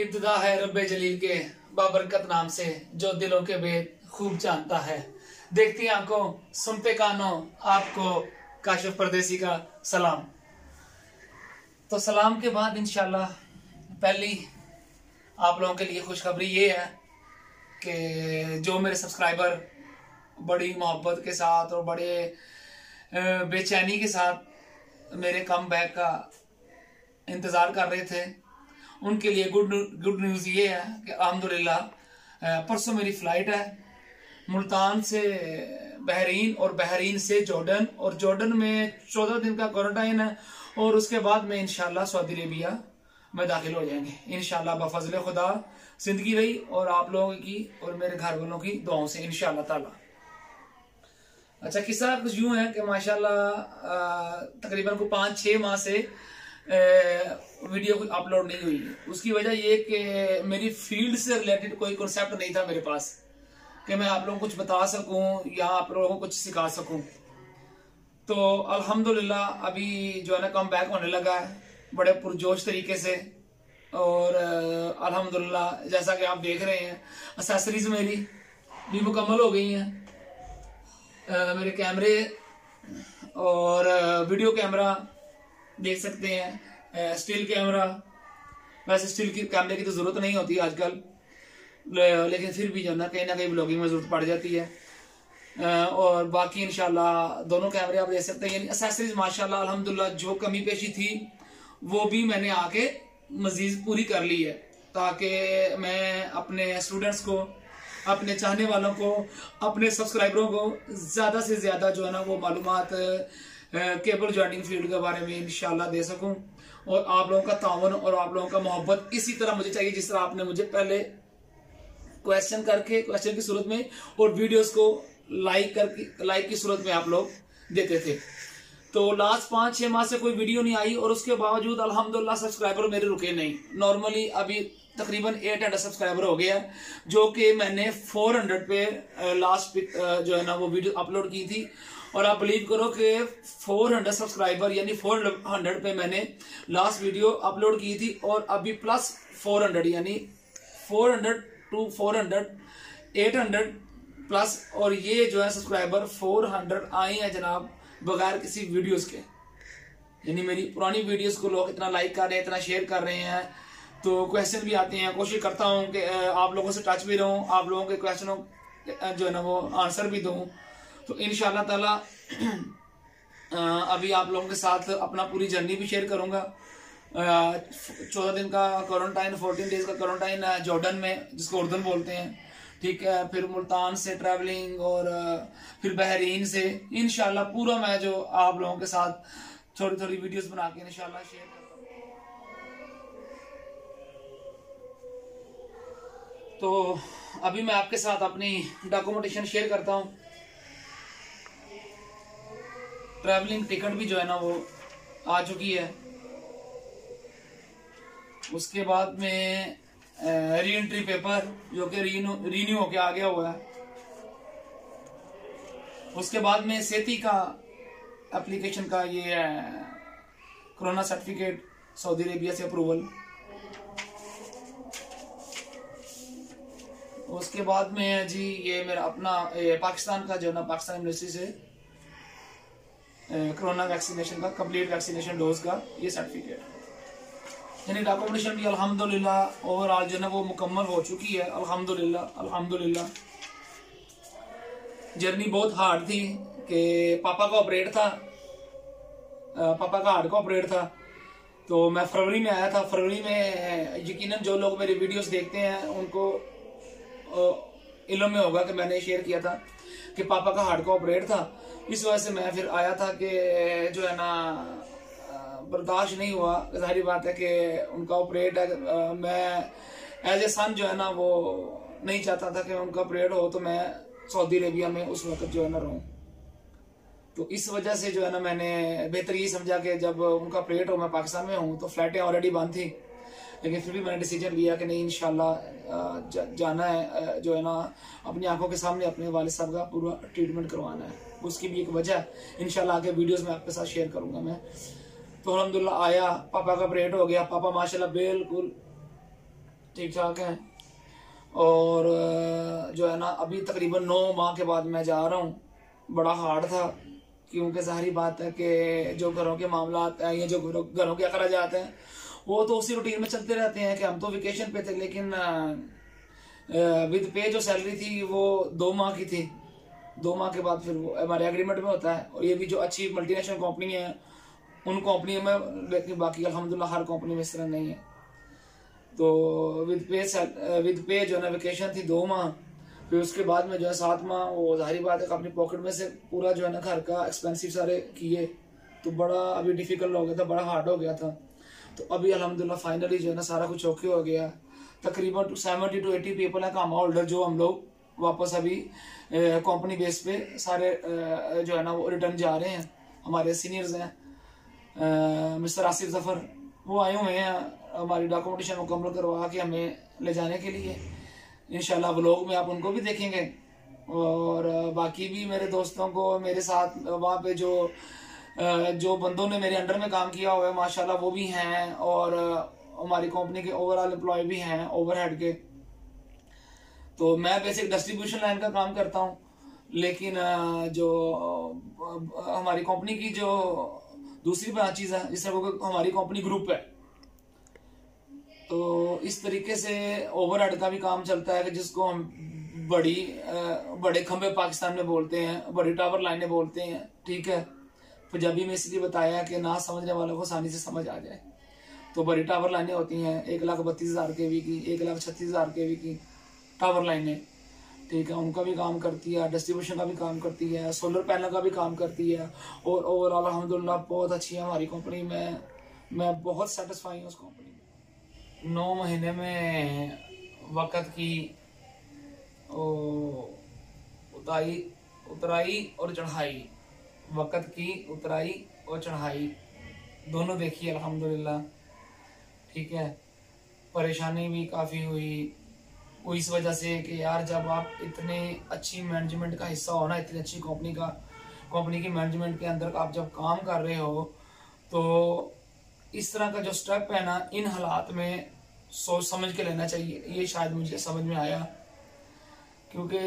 इब्तदा है रब जलील के बाबरकत नाम से, जो दिलों के भेद खूब जानता है। देखती आँखों, सुनते कानों, आपको काशिफ परदेसी का सलाम। तो सलाम के बाद इंशाल्लाह, पहली आप लोगों के लिए खुशखबरी ये है कि जो मेरे सब्सक्राइबर बड़ी मोहब्बत के साथ और बड़े बेचैनी के साथ मेरे कम बैक का इंतज़ार कर रहे थे उनके लिए गुड गुड न्यूज़ ये है कि अलहमदिल्ला परसों मेरी फ़्लाइट है। मुल्तान से बहरीन और बहरीन से जॉर्डन और जॉर्डन में चौदह दिन का क्वारंटाइन है और उसके बाद में इनशाला सऊदी अरेबिया में दाखिल हो जाएँगे। इनशाला बफजल खुदा, ज़िंदगी रही और आप लोगों की और मेरे घर वालों की दुआओं से इनशाला ताला। अच्छा किस्सा कुछ यूँ है कि माशाल्लाह तकरीबन को पाँच छः माह से वीडियो अपलोड नहीं हुई। उसकी वजह ये कि मेरी फ़ील्ड से रिलेटेड कोई कॉन्सेप्ट नहीं था मेरे पास, कि मैं आप लोगों को कुछ बता सकूँ या आप लोगों को कुछ सिखा सकूँ। तो अल्हम्दुलिल्लाह अभी जो है ना कम बैक होने लगा है, बड़े पुरजोश तरीके से। और अल्हम्दुलिल्लाह जैसा कि आप देख रहे हैं असेसरीज मेरी भी मुकम्मल हो गई हैं। मेरे कैमरे और वीडियो कैमरा देख सकते हैं। स्टील कैमरा वैसे स्टील की कैमरे की तो ज़रूरत नहीं होती आजकल। लेकिन फिर भी जो ना, कहीं ना कहीं ब्लॉगिंग में ज़रूरत पड़ जाती है। और बाकी इंशाल्लाह दोनों कैमरे आप देख सकते हैं। यानी एसेसरीज माशाल्लाह, अल्हम्दुलिल्लाह, जो कमी पेशी थी, वो भी मैंने आके मजीद पूरी कर ली है। ताकि मैं अपने स्टूडेंट्स को, अपने चाहने वालों को, अपने सब्सक्राइबरों को ज़्यादा से ज़्यादा जो है ना, वो मालूम केबल ज्वाइनिंग फ़ील्ड के बारे में इंशाल्लाह दे सकूँ। और आप लोगों का तावन और आप लोगों का मोहब्बत इसी तरह मुझे चाहिए जिस तरह आपने मुझे पहले क्वेश्चन करके क्वेश्चन की सूरत में और वीडियोस को लाइक करके लाइक की सूरत में आप लोग देते थे। तो लास्ट पाँच, छह माह से कोई वीडियो नहीं आई और उसके बावजूद अल्हम्दुलिल्लाह सब्सक्राइबर मेरे रुके नहीं। नॉर्मली अभी तकरीबन एट हंड्रेड सब्सक्राइबर हो गया, जो कि मैंने फोर हंड्रेड पे लास्ट जो है ना वो वीडियो अपलोड की थी। और आप बिलीव करो कि 400 सब्सक्राइबर यानी 400 पे मैंने लास्ट वीडियो अपलोड की थी और अभी प्लस 400 यानी 400 टू 400 800 प्लस और ये जो है सब्सक्राइबर 400 आए हैं जनाब, बगैर किसी वीडियोस के। यानी मेरी पुरानी वीडियोस को लोग इतना लाइक कर रहे हैं, इतना शेयर कर रहे हैं तो क्वेश्चन भी आते हैं। कोशिश करता हूँ कि आप लोगों से टच भी रहूँ, आप लोगों के क्वेश्चनों जो है ना वो आंसर भी दूँ। तो इन ताला अभी आप लोगों के साथ अपना पूरी जर्नी भी शेयर करूँगा। चौदह दिन का क्वारंटाइन फोर्टीन डेज़ का क्वारंटाइन जॉर्डन में, जिसको उर्दन बोलते हैं। ठीक है, फिर मुल्तान से ट्रैवलिंग और फिर बहरीन से। इनशाला पूरा मैं जो आप लोगों के साथ थोड़ी थोड़ी वीडियोस बना के इनशाला शेयर तो अभी मैं आपके साथ अपनी डॉक्यूमेंटेशन शेयर करता हूँ। ट्रैवलिंग टिकट भी जो है ना वो आ चुकी है। उसके बाद में री एंट्री पेपर जो कि रीन्यू होके आ गया हुआ है। उसके बाद में सेती का एप्लीकेशन का ये कोरोना सर्टिफिकेट सऊदी अरेबिया से अप्रूवल उसके बाद में जी ये मेरा अपना पाकिस्तान का जो है ना, पाकिस्तान यूनिवर्सिटी से कोरोना वैक्सीनेशन का कंप्लीट वैक्सीनेशन डोज का ये सर्टिफिकेट यानी डॉक्यूमेंटेशन भी अल्हम्दुलिल्लाह ओवरऑल जो है वो मुकम्मल हो चुकी है। अल्हम्दुलिल्लाह अल्हम्दुलिल्लाह। जर्नी बहुत हार्ड थी कि पापा का ऑपरेट था। पापा का हार्ट का ऑपरेट था। तो मैं फरवरी में आया था। फरवरी में यकीनन जो लोग मेरे वीडियोस देखते हैं, उनको इलम में होगा कि मैंने शेयर किया था। कि पापा का हार्ट का ऑपरेट था। इस वजह से मैं फिर आया था कि, जो है ना बर्दाश्त नहीं हुआ। ज़ाहिर बात है कि उनका ऑपरेट है मैं एज ए सन जो है ना, वो नहीं चाहता था कि उनका ऑपरेट हो तो मैं सऊदी अरेबिया में उस वक्त जो है ना रहूँ। तो इस वजह से जो है ना, मैंने बेहतर ये समझा कि जब उनका ऑपरेट हो, मैं पाकिस्तान में हूँ तो फ्लाइटें ऑलरेडी बंद थी। लेकिन फिर भी मैंने डिसीज़न लिया कि नहीं इनशाला जा, जाना है जो है ना अपनी आँखों के सामने अपने वाले साहब का पूरा ट्रीटमेंट करवाना है। उसकी भी एक वजह है। इनशाला आगे वीडियोज़ में आपके साथ शेयर करूँगा मैं। तो अलहमदुल्ला आया पापा का ऑपरेट हो गया। पापा माशाल्लाह बिल्कुल ठीक ठाक हैं। और जो है ना अभी तकरीबन नौ माह के बाद मैं जा रहा हूँ। बड़ा हार्ड था क्योंकि सारी बात है कि जो घरों के मामला हैं या जो घरों के अखराज आते हैं वो तो उसी रूटीन में चलते रहते हैं कि हम तो वेकेशन पे थे, लेकिन विद पे जो सैलरी थी, वो दो माह की थी। दो माह के बाद फिर वो हमारे एग्रीमेंट में होता है। और ये भी जो अच्छी मल्टीनेशनल कंपनी है, उन कंपनी में लेकिन बाकी अलहमदिल्ला हर कंपनी में इस तरह नहीं है। तो विद पे विद पे जो है ना वेकेशन थी दो माह, फिर उसके बाद में जो है सात माह, वो ज़ाहिर बात है अपनी पॉकेट में से पूरा जो है ना घर का एक्सपेंसिव सारे किए। तो बड़ा अभी डिफ़िकल्ट हो गया था, बड़ा हार्ड हो गया था। तो अभी अलहमदिल्ला फाइनली जो है ना सारा कुछ ओके हो गया। तकरीबन सेवेंटी टू एटी पीपल है, काम होल्डर जो हम लोग वापस अभी कंपनी बेस पे सारे जो है ना वो रिटर्न जा रहे हैं। हमारे सीनियर्स हैं मिस्टर आसिफ ज़फ़र, वो आए हुए हैं, हमारी डॉक्यूमेंटेशन मुकम्मल करवा के हमें ले जाने के लिए। इनशाला व्लॉग में आप उनको भी देखेंगे। और बाकी भी मेरे दोस्तों को, मेरे साथ वहाँ पे जो जो बंदों ने मेरे अंडर में काम किया हुआ है, माशाल्लाह वो भी हैं और हमारी कंपनी के ओवरऑल एम्प्लॉय भी हैं ओवरहेड के। तो मैं बेसिक डिस्ट्रीब्यूशन लाइन का काम करता हूँ, लेकिन जो हमारी कंपनी की जो दूसरी चीज़ है, जिस तरह हमारी कंपनी ग्रुप है। तो इस तरीके से ओवरहेड का भी काम चलता है कि जिसको हम बड़ी बड़े खंबे पाकिस्तान में बोलते हैं, बड़ी टावर लाइनें बोलते हैं, ठीक है? पंजाबी में इसलिए बताया कि ना समझने वालों को आसानी से समझ आ जाए तो बड़ी टावर लाइनें होती हैं। एक लाख बत्तीस हज़ार के वी की, एक लाख छत्तीस हज़ार के वी की टावर लाइनें। ठीक है, उनका भी काम करती है डिस्ट्रीब्यूशन का भी काम करती है सोलर पैनल का भी काम करती है। और ओवरऑल अलहमदिल्ला, बहुत अच्छी है हमारी कंपनी में। मैं बहुत सेटिस्फाई हूँ उस कंपनी में। नौ महीने में वक़्त की उताई, उतराई और चढ़ाई। वक़्त की उतराई और चढ़ाई। दोनों देखी, अल्हम्दुलिल्लाह। ठीक है। परेशानी भी काफ़ी हुई। वो इस वजह से कि यार, जब आप इतने अच्छी मैनेजमेंट का हिस्सा हो ना, इतनी अच्छी कंपनी का कंपनी की मैनेजमेंट के अंदर आप जब काम कर रहे हो तो इस तरह का जो स्टेप है ना, इन हालात में सोच समझ के लेना चाहिए। ये शायद मुझे समझ में आया। क्योंकि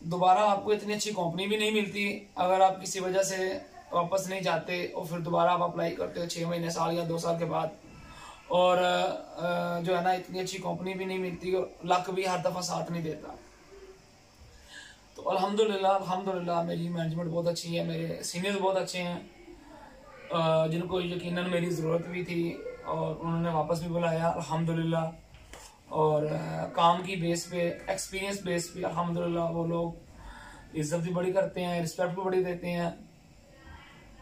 दोबारा आपको इतनी अच्छी कंपनी भी नहीं मिलती, अगर आप किसी वजह से वापस नहीं जाते, और फिर दोबारा आप अप्लाई करते हो छः महीने, साल या दो साल के बाद, और जो है ना, इतनी अच्छी कंपनी भी नहीं मिलती, और लक भी हर दफ़ा साथ नहीं देता। तो अल्हम्दुलिल्लाह अल्हम्दुलिल्लाह, मेरी मैनेजमेंट बहुत अच्छी है, मेरे सीनियर्स बहुत अच्छे हैं जिनको यकीनन मेरी ज़रूरत भी थी, और उन्होंने वापस भी बुलाया, अल्हम्दुलिल्लाह। और काम की बेस पे एक्सपीरियंस बेस पे अल्हम्दुलिल्लाह वो लोग इज़्ज़त भी बड़ी करते हैं रिस्पेक्ट भी बड़ी देते हैं।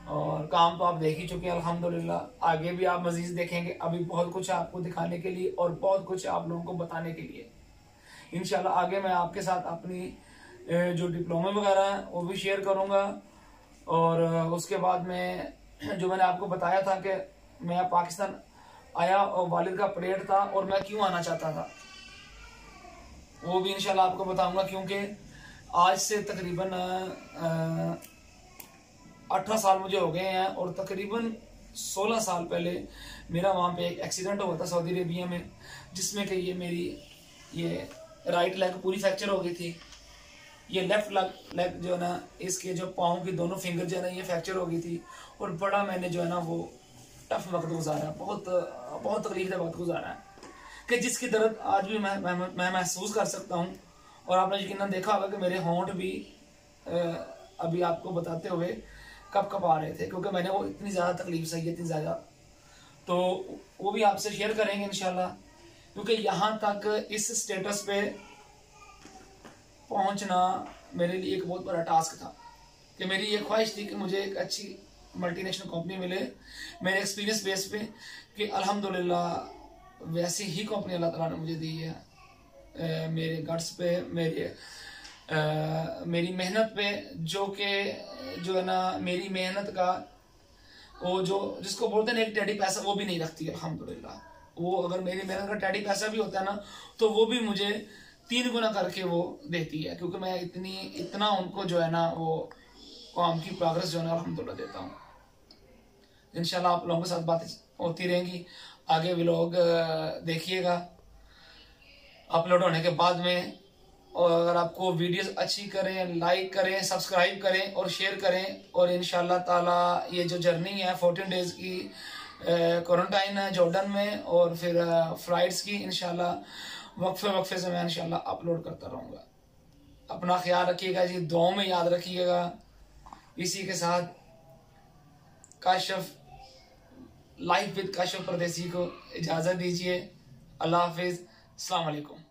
और काम तो आप देख ही चुके हैं, अल्हम्दुलिल्लाह। आगे भी आप मजीद देखेंगे, अभी बहुत कुछ है आपको दिखाने के लिए और बहुत कुछ है आप लोगों को बताने के लिए। इनशाला आगे मैं आपके साथ अपनी जो डिप्लोमे वगैरह हैं, वो भी शेयर करूँगा। और उसके बाद में, जो मैंने आपको बताया था कि मैं पाकिस्तान आया और वालिद का परेड था और मैं क्यों आना चाहता था? वो भी इंशाल्लाह आपको बताऊँगा क्योंकि आज से तकरीबन अठारह साल मुझे हो गए हैं और तकरीबन सोलह साल पहले मेरा वहाँ पे एक एक्सीडेंट हुआ था सऊदी अरेबिया में, जिसमें कि ये मेरी, ये राइट लेग पूरी फ्रैक्चर हो गई थी। ये लेफ़्ट लेग लेग जो है ना, इसके जो पाँव की दोनों फिंगर जो है ना, ये फ्रैक्चर हो गई थी। और बड़ा मैंने जो है ना वो टफ वक्त गुजारा है बहुत बहुत तकलीफ़ से वक्त गुजारा है। कि जिसकी दर्द आज भी मैं मैं, मैं महसूस कर सकता हूँ। और आपने यकीन देखा होगा कि मेरे होंठ भी अभी आपको बताते हुए कब कब आ रहे थे क्योंकि मैंने वो इतनी ज़्यादा तकलीफ़ सही इतनी ज़्यादा। तो वो भी आपसे शेयर करेंगे इनशाला क्योंकि यहाँ तक इस स्टेटस पे पहुँचना मेरे लिए एक बहुत बड़ा टास्क था। कि मेरी ये ख्वाहिश थी कि मुझे एक अच्छी मल्टीनेशनल कंपनी मिले। मेरे एक्सपीरियंस बेस पे कि अल्हम्दुलिल्लाह वैसी ही कंपनी अल्लाह ताला ने मुझे दी है। आ, मेरे गट्स पे मेरे आ, मेरी मेहनत पे जो कि जो है ना मेरी मेहनत का वो जो जिसको बोलते हैं एक टैडी पैसा वो भी नहीं रखती अल्हम्दुलिल्लाह। वो अगर मेरी मेहनत का टैडी पैसा भी होता है ना तो वो भी मुझे तीन गुना करके वो देती है क्योंकि मैं इतनी इतना उनको जो है ना वो काम की प्रोग्रेस जो है ना अलहमदुल्ला देता हूँ। इनशाला आप लोगों के साथ बातें होती रहेंगी। आगे भी लोग देखिएगा। अपलोड होने के बाद में, और अगर आपको वीडियोस अच्छी करें लाइक करें सब्सक्राइब करें और शेयर करें, और इन ताला ये जो जर्नी है फोर्टीन डेज़ की क्वारंटाइन है जॉर्डन में, और फिर फ्लाइट्स की इनशाला वक्फे वक्फे से मैं इनशाला अपलोड करता रहूँगा। अपना ख्याल रखिएगा जी दो में याद रखिएगा। इसी के साथ काशफ लाइफ विद काशफ परदेसी को इजाज़त दीजिए। अल्लाह हाफिज़। अलैक्म